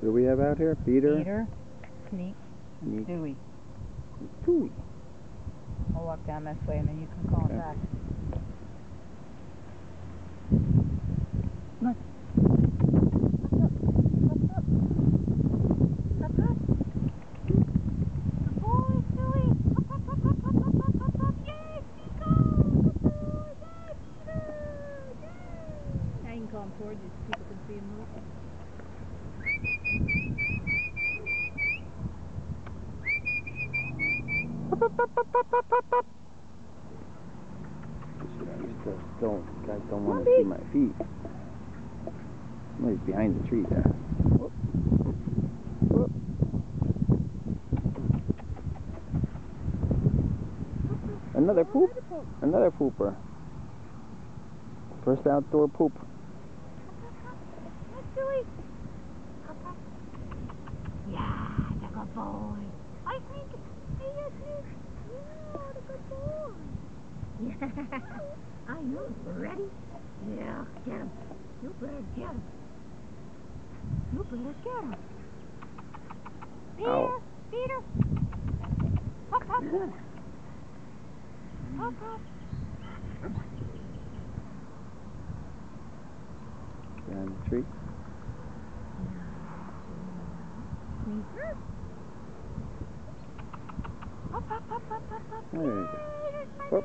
What do we have out here? Beater? Beater, Sneak, Neat. Dewey. Tui. I'll walk down this way and then you can call Okay. him back. Look. Up, up. Up, up. Good boy, Stuey. Up, up, up, up, up, up, up, up, up. Yay, Nico. Good boy. Yay, Beater. Yay. Now you can call him towards you so people can see him move. Just don't, guys don't want to see my feet. Somebody's behind the tree there. Another poop. Another pooper. First outdoor poop. Yeah, the good boy. Hi, Sneak. Yeah, I know. Ready? Yeah, get him. You better get him. You better get him. Beater, Ow. Beater. Hop, hop. hop, hop. Down the tree. There you go. Whoop.